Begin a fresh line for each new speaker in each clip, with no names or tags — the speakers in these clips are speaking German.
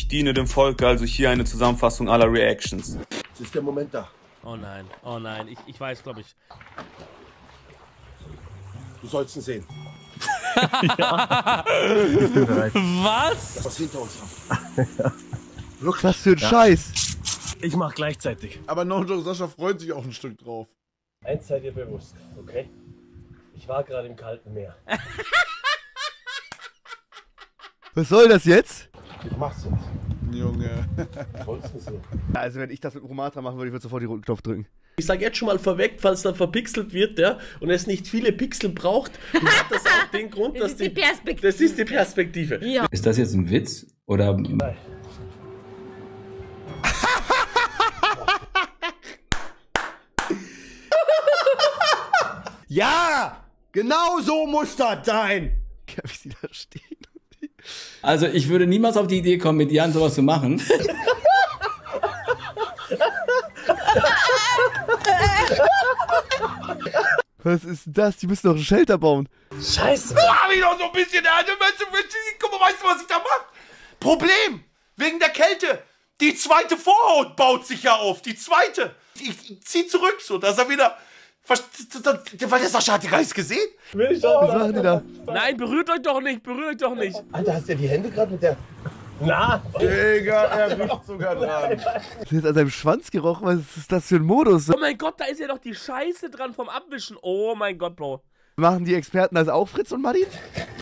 Ich diene dem Volke, also hier eine Zusammenfassung aller Reactions.
Jetzt ist der Moment da.
Oh nein, oh nein, ich, ich weiß, glaube ich.
Du sollst ihn sehen.
Was?
Was hinter uns haben.
Was für ein Scheiß.
Ich mach gleichzeitig.
Aber No Joke Sascha freut sich auch ein Stück drauf.
Eins seid ihr bewusst, okay? Ich war gerade im kalten Meer.
Was soll das jetzt?
Ich mach's jetzt.
Junge.
Also wenn ich das mit Romatra machen würde, ich würde sofort den roten Knopf drücken.
Ich sag jetzt schon mal vorweg, falls da verpixelt wird, ja, und es nicht viele Pixel braucht, hat das auch den Grund,
Das
dass
ist die Perspektive.
Das ist die Perspektive.
Ja.
Ist das jetzt ein Witz? Oder
Ja! Genau so muss das sein!
Wie sie da stehen.
Also ich würde niemals auf die Idee kommen, mit Jan sowas zu machen.
Was ist denn das? Die müssen doch ein Shelter bauen.
Scheiße.
hab ich doch so ein bisschen. Guck mal, weißt du, was ich da mache? Problem! Wegen der Kälte! Die zweite Vorhaut baut sich ja auf. Die zweite. Ich, ich zieh zurück, so, dass er wieder. Verst- Weil der Sascha hat die gar nichts gesehen.
Will ich
Was
auch.
machen die da?
Nein, berührt euch doch nicht, berührt euch doch nicht.
Alter, hast du die Hände gerade mit der.
Na,
Digga, er riecht sogar dran.
Ist jetzt an seinem Schwanz gerochen? Was ist das für ein Modus?
Oh mein Gott, da ist ja doch die Scheiße dran vom Abwischen. Oh mein Gott, Bro.
Machen die Experten das auch, Fritz und Martin?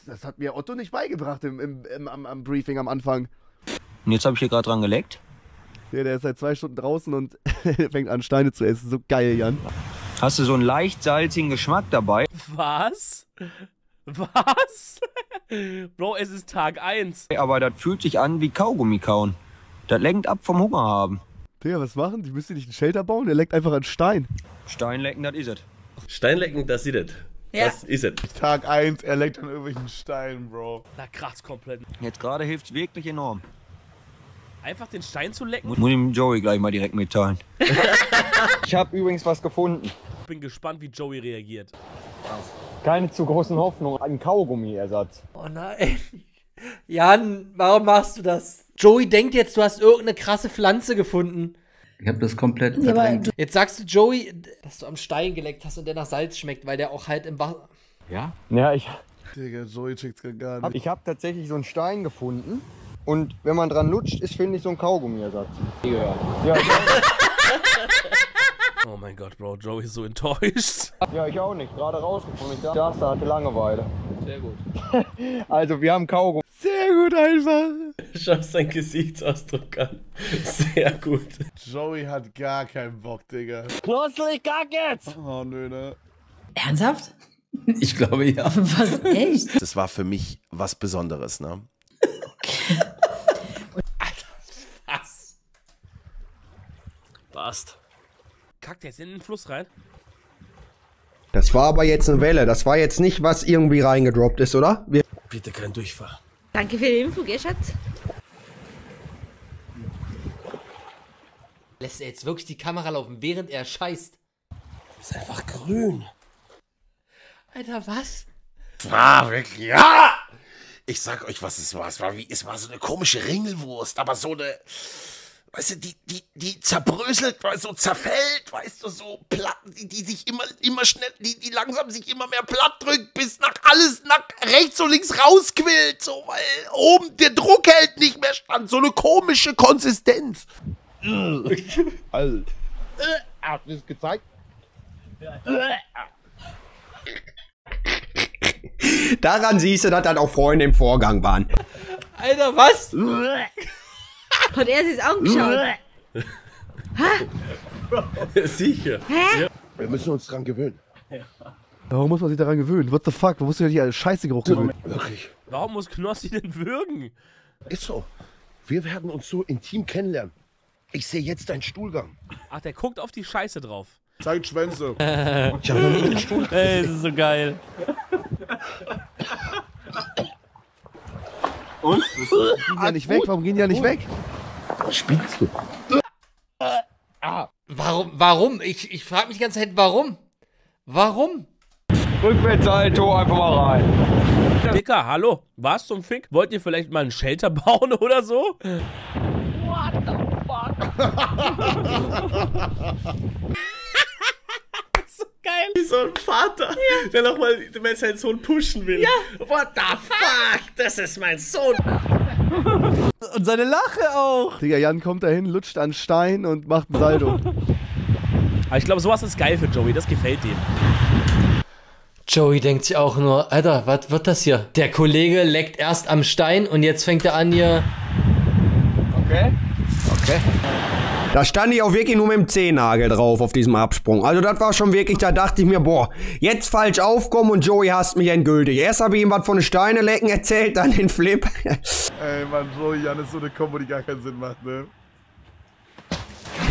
Das hat mir Otto nicht beigebracht im, im, im, am, am Briefing am Anfang.
Und jetzt habe ich hier gerade dran geleckt.
Ja, der ist seit zwei Stunden draußen und fängt an, Steine zu essen. So geil, Jan.
Hast du so einen leicht salzigen Geschmack dabei?
Was? Was? Bro, es ist Tag 1.
Aber das fühlt sich an wie Kaugummi kauen. Das lenkt ab vom Hunger haben.
Digga, was machen? Die müssen nicht ein Shelter bauen? Der leckt einfach an Stein.
Steinlecken, das is es.
Steinlecken, das ist es.
Ja.
Das ist es.
Tag 1, er leckt an irgendwelchen Steinen, Bro.
Na krass, komplett.
Jetzt gerade hilft's wirklich enorm.
Einfach den Stein zu lecken?
Muss ich dem Joey gleich mal direkt mitteilen. ich habe übrigens was gefunden.
Bin gespannt, wie Joey reagiert.
Keine zu großen Hoffnungen. Ein Kaugummiersatz.
Oh nein. Jan, warum machst du das? Joey denkt jetzt, du hast irgendeine krasse Pflanze gefunden.
Ich habe das komplett verdrängt.
Jetzt sagst du Joey, dass du am Stein geleckt hast und der nach Salz schmeckt, weil der auch halt im Wasser.
Ja? Ja, ich,
Digga, Joey checkt's gar nicht.
ich habe tatsächlich so einen Stein gefunden. Und wenn man dran lutscht, ist, finde ich, so ein Kaugummiersatz. Ja,
Oh mein Gott, Bro, Joey ist so enttäuscht.
ja, ich auch nicht. Gerade rausgefunden. Ich dachte, da hatte Langeweile. Sehr gut. also, wir haben Kaugummi.
Sehr gut einfach.
Schau seinen Gesichtsausdruck an. Sehr gut.
Joey hat gar keinen Bock, Digga.
Knusselig, kack jetzt!
Oh, nö, ne?
Ernsthaft?
Ich glaube ja.
Was? Echt?
Das war für mich was Besonderes, ne?
Was?
Passt.
Kackt jetzt in den Fluss rein?
Das war aber jetzt eine Welle. Das war jetzt nicht, was irgendwie reingedroppt ist, oder? Wir
Bitte kein Durchfall.
Danke für die Info, gell, Schatz?
Lässt er jetzt wirklich die Kamera laufen, während er scheißt?
Ist einfach grün.
Alter, was?
War wirklich. Ja! Ich sag euch, was es war. Es war, wie, es war so eine komische Ringelwurst, aber so eine. Weißt du, die, die, die zerbröselt, weißt du, so zerfällt, weißt du, so platt, die, die sich immer, immer schnell, die, die langsam sich immer mehr platt drückt, bis nach alles nach rechts und links rausquillt, so, weil oben der Druck hält nicht mehr stand. So eine komische Konsistenz.
Alt.
Hat mir das gezeigt?
Daran siehst du, dass dann auch Freunde im Vorgang waren.
Alter, was?
Hat er sich angeschaut?
Sicher.
Wir müssen uns dran gewöhnen.
Warum muss man sich daran gewöhnen? What the fuck? Man muss sich ja nicht an Scheißegeruch gewöhnen.
Wirklich.
Warum muss Knossi denn würgen?
Ist so. Wir werden uns so intim kennenlernen. Ich sehe jetzt deinen Stuhlgang.
Ach, der guckt auf die Scheiße drauf.
Zeigt Schwänze.
Ich habe noch nie einen Stuhl.
Ey, das ist so geil.
Gehen die ja nicht weg? Warum gehen die ja nicht weg?
Spielst du?
Warum? Warum? Ich, ich frage mich die ganze Zeit, warum? Warum?
Rückwärtssalto, einfach mal rein.
Dicker, hallo. Was zum Fick? Wollt ihr vielleicht mal ein Shelter bauen oder so?
Geil. Wie so ein Vater, der nochmal seinen Sohn pushen will. Ja. What the fuck? Das ist mein Sohn.
Und seine Lache auch.
Digga, Jan kommt dahin, lutscht an Stein und macht ein Saldo.
Aber ich glaube, sowas ist geil für Joey, das gefällt ihm.
Joey denkt sich auch nur, Alter, was wird das hier? Der Kollege leckt erst am Stein und jetzt fängt er an hier.
Okay.
Okay. Da stand ich auch wirklich nur mit dem Zehennagel drauf auf diesem Absprung. Also das war schon wirklich, da dachte ich mir, boah, jetzt falsch aufkommen und Joey hasst mich endgültig. Erst habe ich ihm was von den Steine lecken erzählt, dann den Flip.
Ey, Mann, Joey, Jan ist so eine Kombo, die gar keinen Sinn macht, ne?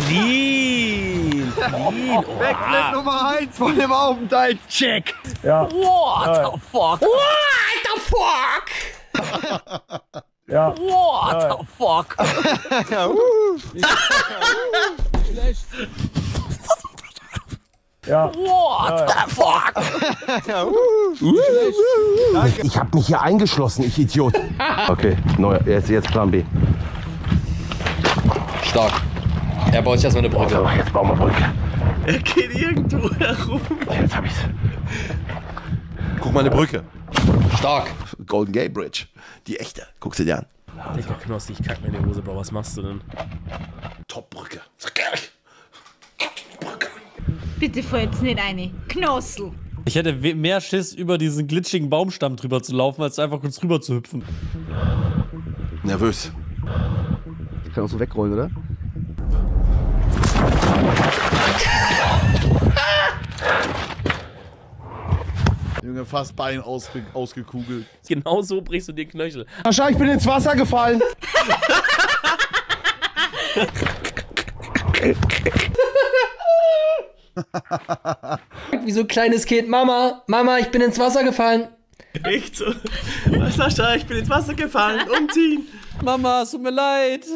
Clean, clean.
Backflip Nummer 1 von dem Aufenthalt. Check.
Ja.
What the fuck?
What the fuck?
Ja.
What the fuck?
Ja.
What the fuck?
Ich hab mich hier eingeschlossen, ich Idiot. Okay, neuer, jetzt, jetzt Plan B.
Stark. Er baut sich erstmal eine Brücke.
So, jetzt bauen wir Brücke.
Er geht irgendwo herum.
Jetzt hab ich's. Guck mal, eine Brücke.
Stark.
Golden Gate Bridge. Die echte. Guck sie dir an.
Digga, Knossi, ich kack meine Hose, Bro. Was machst du denn?
Top-Brücke. Sag ehrlich. Brücke.
Bitte fahr jetzt nicht eine. Knossel.
Ich hätte mehr Schiss, über diesen glitschigen Baumstamm drüber zu laufen, als einfach kurz rüber zu hüpfen.
Nervös.
Ich kann auch so wegrollen, oder?
Junge, fast Bein ausge ausgekugelt.
Genau so brichst du dir Knöchel.
Sascha, ich bin ins Wasser gefallen.
Wie so ein kleines Kind. Mama, Mama, ich bin ins Wasser gefallen.
Echt so. Sascha, ich bin ins Wasser gefallen. Umziehen.
Mama, es tut mir leid.